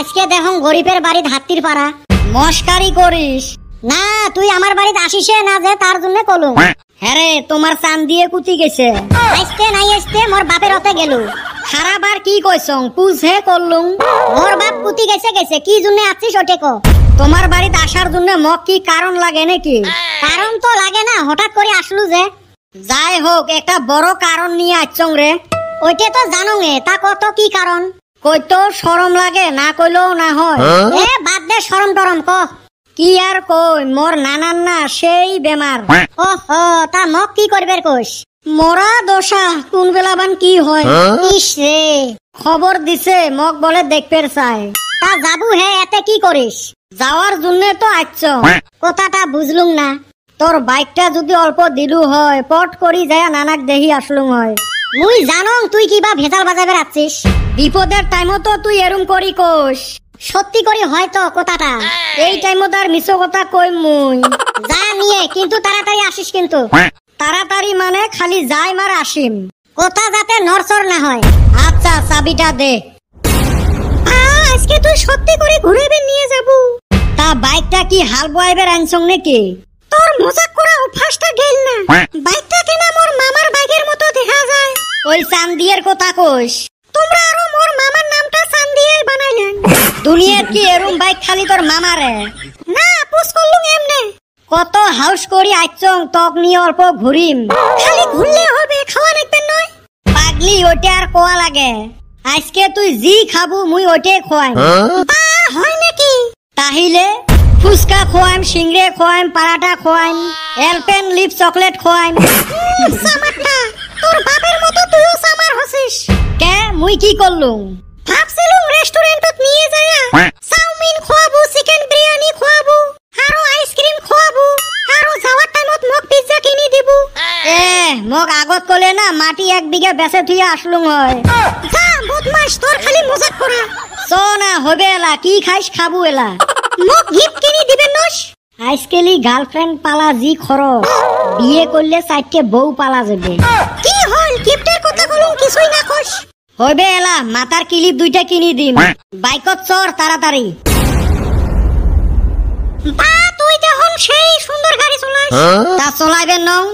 আজকে দেখুন গরিবের বাড়িতে হাতির পাড়া। মস্কারি করিস। না, তুই আমার বাড়িতে আসিসে না যে, তার জন্য কলুম। হ্যাঁ তোমার চান দিয়ে কুতি গেছে। আসতে নাই আসতে মোর বাপের অতে গেল। আর কি কইছং পুজহে করলুম মোর বাপ কুতি গেছে গেছে। কি জন্য আছিস ওটে তোমার বাড়িতে আসার জন্য মক কি কারণ লাগে নাকি? কারণ তো লাগে না, হঠাৎ করে আসলু যে। যাই হোক, একটা বড় কারণ নিয়ে আসছং রে। ওইটা তো জানো তা কত কি কারণ? কইতো শরম লাগে? না কইলেও না হয়। এ বাদ দে শরম টরম ক। কি আর কই মোর নানান না সেই বেমার। ওহো তা মক কি করবের কইস? মরা দশা কোন বেলাবান কি হয়? ইস রে খবর দিছে মক বলে দেখপের চাই। তা যাবু হে এতে কি করিস? যাওয়ার জন্য তো আচ্ছ কথাটা বুঝলুম না। তোর বাইকটা যদি অল্প দিলু হয় পট করি যায় নানাক দেহি আসলুম হয়। মুই জানং তুই কিবা ভেজাল বাজাবে রাখছিস বিপদের টাইমও তো তুই এরম করি কোষ সত্যি করি হয়তো কথাটা। এই টাইমত আর মিছো কথা কই মুই। যা নিয়ে কিন্তু তাড়াতাড়ি আসিস কিন্তু। তাড়াতাড়ি মানে খালি যাই মার আসিম। কথা যাতে নরসর না হয়। আচ্ছা চাবিটা দে। আজকে তুই সত্যি করে ঘুরে নিয়ে যাব। তা বাইকটা কি হাল বয়াইবের আনছং নাকি? তোর মজাক করা অভ্যাসটা গেল না। বাইকটা চান্দিয়ের কথা কইস। তোমরা আরও মোর মামার নামটা চান্দিয়ে বানাইলেন। দুনিয়ার কি এরম বাইক খালি তোর মামারে? না পুষ করলুম এমনে। কত হাউস করি আইচং তক নিয়ে অল্প ঘুরিম। খালি ঘুরলে হবে খাওয়া লাগবে নয়? পাগলি ওটা আর কোয়া লাগে। আজকে তুই জি খাবু মুই ওটে খোয়াইম। বা হয় নাকি? তাহিলে ফুচকা খোয়াইম সিংড়ে খোয়াইম পারাটা খোয়াইম এলপেন লিপ চকলেট খোয়াইম। সামারটা। তোর বাপের মতো তুইও সামার হসিস। কে? মুই কি করলুম? ভাবছিলুম রেস্টুরেন্টত নিয়ে যায়া চাউমিন খোয়াবো চিকেন বিরিয়ানি খোয়াবো আরও আইসক্রিম খোয়াবো আরও যাওয়ার টাইমত মোক পিজ্জা কিনি দিব। এ মোক আগত কলে না মাটি এক বিঘা বেচে থুই আসলুম হয়। যা বদমাস তোর খালি মজাক করা চ না হবে এলা কি খাইস খাব এলা? মোক গিফট কিনি দিবে নস আজকালি গার্লফ্রেন্ড পালা জি খরচ বিয়ে করলে চারটে বউ পালা যাবে। কি হল গিফটের কথা কলুম কিছুই না হবে এলা মাথার ক্লিপ দুইটা কিনি দিম। বাইকত চর তাড়াতাড়ি। বা তুই যখন সেই সুন্দর গাড়ি চলাস। তা চলাইবেন নং।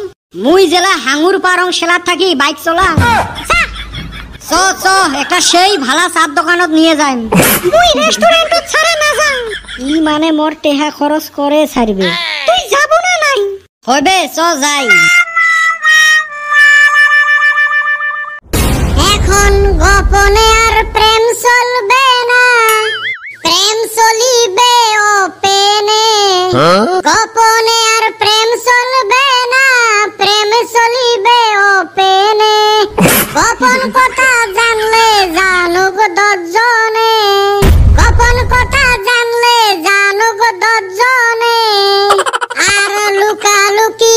মুই জেলা হাঙ্গুর পারং সেলার থাকি বাইক চলা। চ। চ একটা সেই ভালা চাপ দোকানত নিয়ে যাইম। মুই রেস্টুরেন্টত ছাড়া না যাম ই মানে মোর টেহা খরচ করে ছাড়বে। তুই যাব না নাই। হবে চ যাই। গোপনে আর প্রেম চলবে না। প্রেম চলিবে ওপেনে গোপনে আর প্রেম চলবে না। প্রেম চলিবে ওপেনে গোপন কথা জানলে জানুক দশজনে। গোপন কথা জানলে জানুক দশজনে। আর লুকালুকি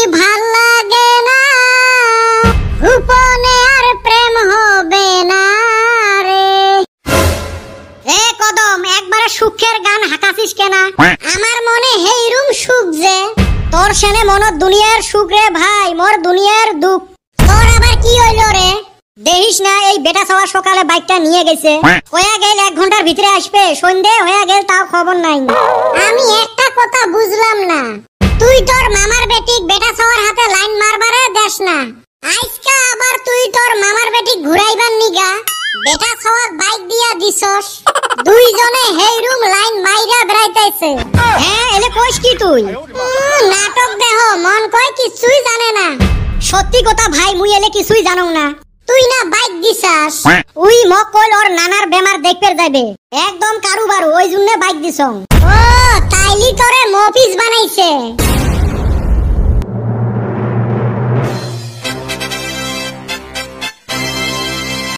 সুখের গান হাঁকাছিস কেনা? আমার মনে হেই রুম সুখ যে তোর সেনে মনত দুনিয়ার সুখ রে ভাই মোর দুনিয়ার দুঃখ। তোর আবার কি হইল রে? দেখিস না এই বেটা সবার সকালে বাইকটা নিয়ে গেছে। হয়ে গেল এক ঘণ্টার ভিতরে আসবে সন্ধে হয়ে গেল তাও খবর নাই। আমি একটা কথা বুঝলাম না। তুই তোর মামার বেটিক বেটা সবার হাতে লাইন মারবারে দেস না। আজকা আবার তুই তোর মামার বেটিক ঘুরাইবার নিগা। বেটা বাইক দিয়া দিছস। দুইজনে লাইন মাইরা বেড়াইতেছে হ্যাঁ এলে কইস কি তুই? নাটক দেহ, মন কয় কিছুই জানে না। সত্যি কথা ভাই, মুই এলে কিছুই জানো না। তুই না বাইক দিছাস। উই মক কইল ওর নানার বেমার দেখতে যাবে একদম কারু বারু ওই জন্য বাইক দিছং। ও, তাইলি তোরে মফিস বানাইছে।